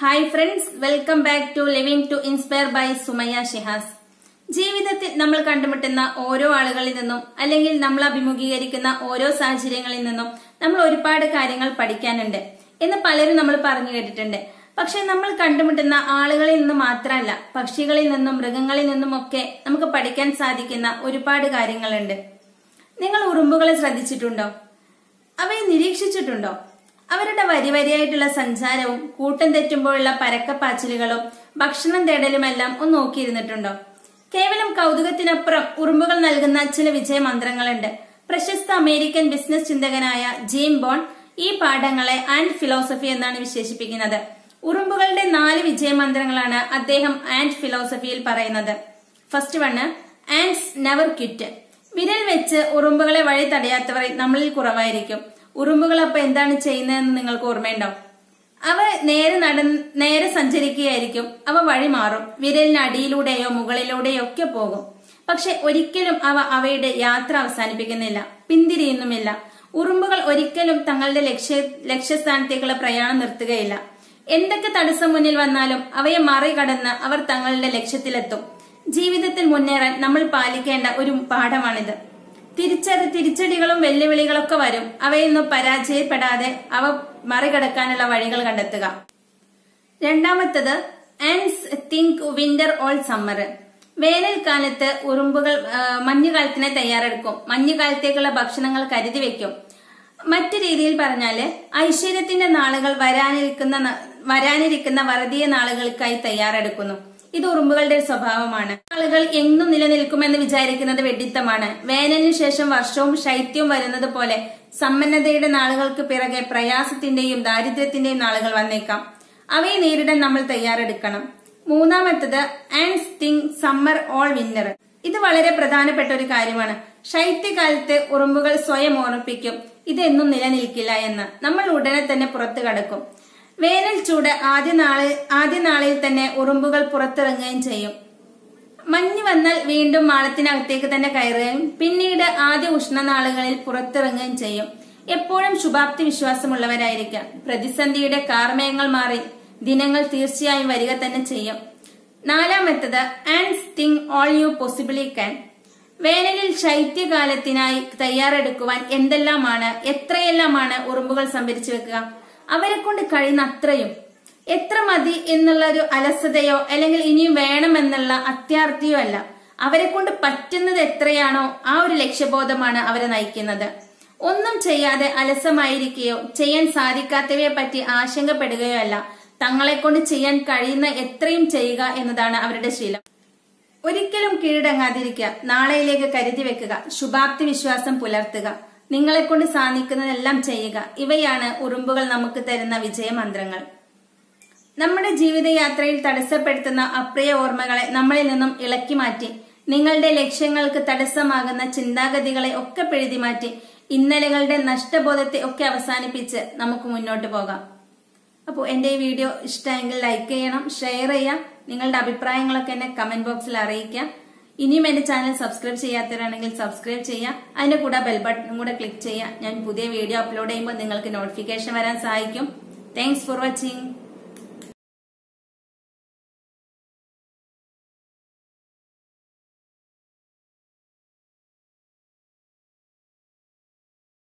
Hi friends welcome back to living to inspire by Sumayya Shihas ജീവിതത്തിൽ നമ്മൾ കണ്ടുമുട്ടുന്ന ഓരോ ആളുകളിൽ നിന്നും അല്ലെങ്കിൽ നമ്മൾ അഭിമുഖീകരിക്കുന്ന ഓരോ സാഹചര്യങ്ങളിൽ നിന്നും നമ്മൾ ഒരുപാട് കാര്യങ്ങൾ പഠിക്കാനുണ്ട് എന്ന് പലരും നമ്മൾ പറഞ്ഞു കേട്ടിട്ടുണ്ട്. പക്ഷെ നമ്മൾ കണ്ടുമുട്ടുന്ന ആളുകളിൽ നിന്ന് മാത്രമല്ല പക്ഷികളിൽ നിന്നും മൃഗങ്ങളിൽ നിന്നും ഒക്കെ നമുക്ക് പഠിക്കാൻ സാധിക്കുന്ന ഒരുപാട് കാര്യങ്ങളുണ്ട്. നിങ്ങൾ ഉറുമ്പുകളെ ശ്രദ്ധിച്ചിട്ടുണ്ടോ? അവയെ നിരീക്ഷിച്ചിട്ടുണ്ടോ? അവരുടെ വരിവരിയായിട്ടുള്ള സഞ്ചാരവും കൂട്ടം തെറ്റുമ്പോഴുള്ള പരക്കപ്പാച്ചിലുകളും ഭക്ഷണം തേടലുമെല്ലാം ഒന്ന് നോക്കിയിരുന്നിട്ടുണ്ടോ? കേവലം കൗതുകത്തിനപ്പുറം ഉറുമ്പുകൾ നൽകുന്ന ചില വിജയമന്ത്രങ്ങളുണ്ട്. പ്രശസ്ത അമേരിക്കൻ ബിസിനസ് ചിന്തകനായ ജീം ബോൺ ഈ പാഠങ്ങളെ ആൻഡ് ഫിലോസഫി എന്നാണ് വിശേഷിപ്പിക്കുന്നത്. ഉറുമ്പുകളുടെ നാല് വിജയമന്ത്രങ്ങളാണ് അദ്ദേഹം ആൻഡ് ഫിലോസഫിയിൽ പറയുന്നത്. First one ants never quit. വിരൽ വെച്ച് ഉറുമ്പുകളെ വഴി തടയാത്തവർ നമ്മളിൽ കുറവായിരിക്കും. ഉറുമ്പുകൾ അപ്പൊ എന്താണ് ചെയ്യുന്നതെന്ന് നിങ്ങൾക്ക് ഓർമ്മയുണ്ടാവും അവ നേരെ നട നേരെ സഞ്ചരിക്കുകയായിരിക്കും. അവ വഴി മാറും. വിരലിന് അടിയിലൂടെയോ മുകളിലൂടെയോ ഒക്കെ പോകും. പക്ഷെ ഒരിക്കലും അവ അവയുടെ യാത്ര അവസാനിപ്പിക്കുന്നില്ല. പിന്തിരിയുന്നുമില്ല. ഉറുമ്പുകൾ ഒരിക്കലും തങ്ങളുടെ ലക്ഷ്യ ലക്ഷ്യസ്ഥാനത്തേക്കുള്ള പ്രയാണം നിർത്തുകയില്ല. എന്തൊക്കെ തടസ്സം മുന്നിൽ വന്നാലും അവയെ മറികടന്ന് അവർ തങ്ങളുടെ ലക്ഷ്യത്തിലെത്തും. ജീവിതത്തിൽ മുന്നേറാൻ നമ്മൾ പാലിക്കേണ്ട ഒരു പാഠമാണിത്. തിരിച്ചടി തിരിച്ചടികളും വെല്ലുവിളികളൊക്കെ വരും. അവയിൽ അവയൊന്നും പരാജയപ്പെടാതെ അവ മറികടക്കാനുള്ള വഴികൾ കണ്ടെത്തുക. രണ്ടാമത്തത് ants think winter all summer വേനൽക്കാലത്ത് ഉറുമ്പുകൾ മഞ്ഞുകാലത്തിനെ തയ്യാറെടുക്കും. മഞ്ഞുകാലത്തേക്കുള്ള ഭക്ഷണങ്ങൾ കരുതി വെക്കും. മറ്റു രീതിയിൽ പറഞ്ഞാൽ ഐശ്വര്യത്തിന്റെ നാളുകൾ വരാനിരിക്കുന്ന വരാനിരിക്കുന്ന വറുതിയ നാളുകൾക്കായി തയ്യാറെടുക്കുന്നു. ഇത് ഉറുമ്പുകളുടെ ഒരു സ്വഭാവമാണ്. ആളുകൾ എന്നും നിലനിൽക്കുമെന്ന് വിചാരിക്കുന്നത് വെഡിത്തമാണ് വേനലിനു ശേഷം വർഷവും ശൈത്യവും വരുന്നത് പോലെ സമ്പന്നതയുടെ നാളുകൾക്ക് പിറകെ പ്രയാസത്തിന്റെയും ദാരിദ്ര്യത്തിന്റെയും നാളുകൾ വന്നേക്കാം. അവയെ നേരിടാൻ നമ്മൾ തയ്യാറെടുക്കണം. മൂന്നാമത്തത് ant think summer all winter. ഇത് വളരെ പ്രധാനപ്പെട്ട ഒരു കാര്യമാണ്. ശൈത്യകാലത്ത് ഉറുമ്പുകൾ സ്വയം ഓർമ്മിപ്പിക്കും. ഇതെന്നും നിലനിൽക്കില്ല എന്ന്. നമ്മൾ ഉടനെ തന്നെ പുറത്തു കടക്കും. വേനൽ ചൂട് ആദ്യ നാളിൽ ആദ്യ നാളിൽ തന്നെ ഉറുമ്പുകൾ പുറത്തിറങ്ങുകയും ചെയ്യും. മഞ്ഞ് വന്നാൽ വീണ്ടും മാളത്തിനകത്തേക്ക് തന്നെ കയറുകയും പിന്നീട് ആദ്യ ഉഷ്ണനാളുകളിൽ പുറത്തിറങ്ങുകയും ചെയ്യും. എപ്പോഴും ശുഭാപ്തി വിശ്വാസമുള്ളവരായിരിക്കാം. പ്രതിസന്ധിയുടെ കാർമേയങ്ങൾ മാറി ദിനങ്ങൾ തീർച്ചയായും വരിക തന്നെ ചെയ്യും. നാലാമത്തത് ant think all you possibly can വേനലിൽ ശൈത്യകാലത്തിനായി തയ്യാറെടുക്കുവാൻ എന്തെല്ലാമാണ് എത്രയെല്ലാമാണ് ഉറുമ്പുകൾ സംഭരിച്ചു വെക്കുക? അവരെ കൊണ്ട് കഴിയുന്ന അത്രയും എത്ര മതി എന്നുള്ള ഒരു അലസതയോ അല്ലെങ്കിൽ ഇനിയും വേണമെന്നുള്ള അത്യാർത്ഥിയോ അല്ല. അവരെ കൊണ്ട് പറ്റുന്നത് എത്രയാണോ ആ ഒരു ലക്ഷ്യബോധമാണ് അവരെ നയിക്കുന്നത്. ഒന്നും ചെയ്യാതെ അലസമായിരിക്കുകയോ ചെയ്യാൻ സാധിക്കാത്തവയെ പറ്റി ആശങ്കപ്പെടുകയോ അല്ല. തങ്ങളെ കൊണ്ട് ചെയ്യാൻ കഴിയുന്ന എത്രയും ചെയ്യുക എന്നതാണ് അവരുടെ ശീലം. ഒരിക്കലും കീഴടങ്ങാതിരിക്കുക. നാളെയിലേക്ക് കരുതി വെക്കുക. ശുഭാപ്തി വിശ്വാസം പുലർത്തുക. നിങ്ങളെ കൊണ്ട് സാധിക്കുന്നതെല്ലാം ചെയ്യുക. ഇവയാണ് ഉറുമ്പുകൾ നമുക്ക് തരുന്ന വിജയമന്ത്രങ്ങൾ നമ്മുടെ ജീവിതയാത്രയിൽ തടസ്സപ്പെടുത്തുന്ന അപ്രിയ ഓർമ്മകളെ നമ്മളിൽ നിന്നും ഇളക്കി മാറ്റി നിങ്ങളുടെ ലക്ഷ്യങ്ങൾക്ക് തടസ്സമാകുന്ന ചിന്താഗതികളെ ഒക്കെ പിഴുതി മാറ്റി ഇന്നലകളുടെ നഷ്ടബോധത്തെ ഒക്കെ അവസാനിപ്പിച്ച് നമുക്ക് മുന്നോട്ട് പോകാം. അപ്പോൾ എന്റെ ഈ വീഡിയോ ഇഷ്ടമെങ്കിൽ ലൈക്ക് ചെയ്യണം ഷെയർ ചെയ്യാം നിങ്ങളുടെ അഭിപ്രായങ്ങളൊക്കെ എന്നെ കമന്റ് ബോക്സിൽ അറിയിക്കാം. ഇനിയും എന്റെ ചാനൽ സബ്സ്ക്രൈബ് ചെയ്യാത്തവരാണെങ്കിൽ സബ്സ്ക്രൈബ് ചെയ്യാം. അതിന്റെ കൂടെ ബെൽ ബട്ടണും കൂടെ ക്ലിക്ക് ചെയ്യാം. ഞാൻ പുതിയ വീഡിയോ അപ്ലോഡ് ചെയ്യുമ്പോൾ നിങ്ങൾക്ക് നോട്ടിഫിക്കേഷൻ വരാൻ സഹായിക്കും. Thanks for watching